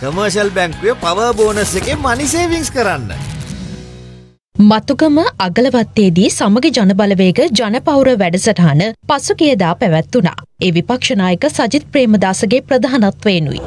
Commercial බැංකුවේ පව bonus එකේ මනි සේවිංස් කරන්න. මතුකම අගලවත්තේදී සමග ජනබලවේග ජනපෞර වැඩසටහන පසුගියදා පැවැත්වුණා. ඒ විපක්ෂනායක සජිත් ප්‍රේමදාසගේ ප්‍රධානත්වයෙනුයි.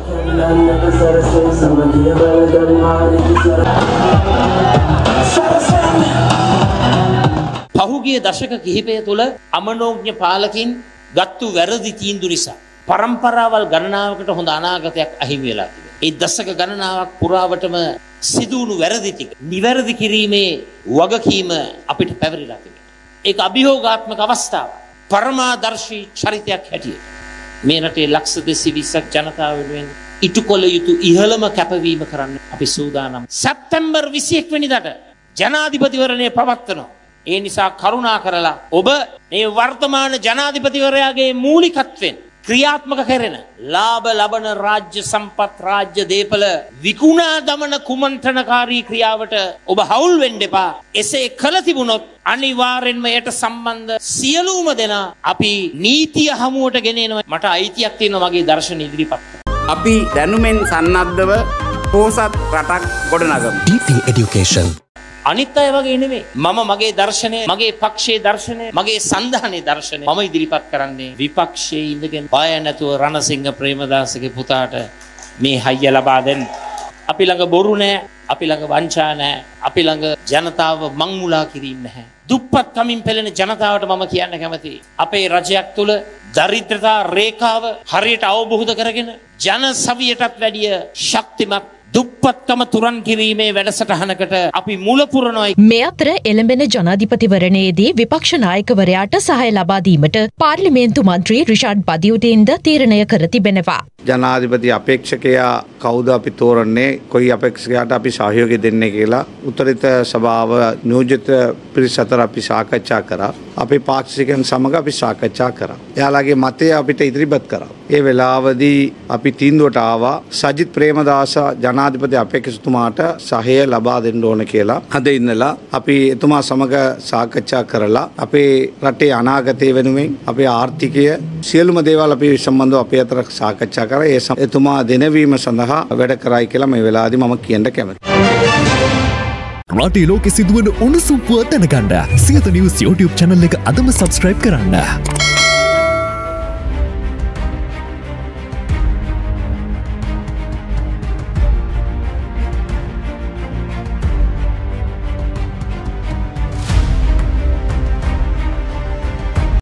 පහුගිය දශක කිහිපය තුළ අමනෝඥ පාලකින් ගත්තු වැරදි තීන්දු නිසා. පරම්පරාවල් ගණනාවකට හොඳ අනාගතයක් අහිමි වෙලා තිබෙනවා. ඒ දශක ගණනාවක් පුරාවටම සිදුවුණු වැරදි ටික නිවැරදි කිරීමේ වගකීම අපිට පැවරිලා තිබෙනවා. ඒක අභියෝගාත්මක අවස්ථාවක්. පරමාදර්ශී චරිතයක් හැටියට මේ රටේ ලක්ෂ 220ක් ජනතාව වෙනුවෙන් ඉටු කළ යුතු ඉහළම කැපවීම කරන්න අපි සූදානම්. සැප්තැම්බර් 21 වෙනිදාට ජනාධිපතිවරණය පවත්වනවා. ඒ නිසා කරුණා කරලා ඔබ මේ වර්තමාන ජනාධිපතිවරයාගේ මූලිකත්වෙන් ක්‍රියාත්මක කරන ලාභ ලබන රාජ්‍ය සම්පත් රාජ්‍ය දේපල විකුණා දමන කුමන්ත්‍රණකාරී ක්‍රියාවට ඔබ හවුල් වෙන්න එපා. එසේ කළ තිබුණොත් අනිවාර්යෙන්ම එයට සම්බන්ධ සියලුම දෙනා අපි නීතිය හමුවට ගෙනෙනවා. මට අයිතියක් තියෙනවා මගේ දර්ශන ඉදිරිපත් අපි දැනුමෙන් සන්නද්ධව පෝසත් රටක් ගොඩනගමු. DP Education අනිත් අය වගේ නෙමෙයි. මම මගේ දර්ශනය, මගේ පක්ෂයේ දර්ශනය, මගේ සන්ධානයේ දර්ශනය මම ඉදිරිපත් කරන්නේ විපක්ෂයේ ඉඳගෙන බය නැතුව රණසිංහ ප්‍රේමදාසගේ පුතාට මේ හයිය ලබා දෙන්න. අපි ළඟ බොරු නෑ, අපි ළඟ වංචා නෑ, අපි ළඟ ජනතාව මංමුලා කිරීම නැහැ. දුප්පත් කමින් පෙළෙන ජනතාවට මම කියන්න කැමතියි. අපේ රජයක් තුළ දරිද්‍රතා රේඛාව හරියට අවබෝධ කරගෙන ජන සවියටත් වැඩිය ශක්තිමත් දුප්පත්කම තුරන් කිරීමේ වැඩසටහනකට අපි මුලපුරනොයි. මේ අතර එළඹෙන ජනාධිපතිවරණයේදී විපක්ෂ නායකවරයාට සහය ලබාදීමට පාර්ලිමේන්තු මන්ත්‍රී රිෂාඩ් බදියුටීන්ද තීරණය කර තිබෙනවා. ජනාධිපති අපේක්ෂකයා කවුද අපි තෝරන්නේ කොයි අපේක්ෂකයාට අපි සහයෝගය දෙන්නේ කියලා උත්තරිත සභාව නියෝජිත පිරිස අතර අපි සාකච්ඡා කරා. අපේ පාක්ෂිකයන් සමග අපි සාකච්ඡා කරා. එයාලගේ මතය අපිට ඉදිරිපත් කරා. ඒ වෙලාවදී අපි තීන්දුවට ආවා සජිත් ප්‍රේමදාස ජනාධිපති අපේක්ෂතුමාට සහය ලබා දෙන්න ඕන කියලා. හද ඉන්නලා අපි එතුමා සමග සාකච්ඡා කරලා අපේ රටේ අනාගතය වෙනුවෙන් අපේ ආර්ථිකය සියලුම දේවල් අපි සම්බන්ධව අපේ අතර සාකච්ඡා කර ඒ එතුමා දෙනවීම සඳහා වැඩ කරයි කියලා මේ වෙලාදී මම කියන්න කැමති. රටේ ලෝකෙ සිදුවන උණුසුම්පුව දැනගන්න සියත නිවස් YouTube චැනල් එක අදම සබස්ක්‍රයිබ් කරන්න.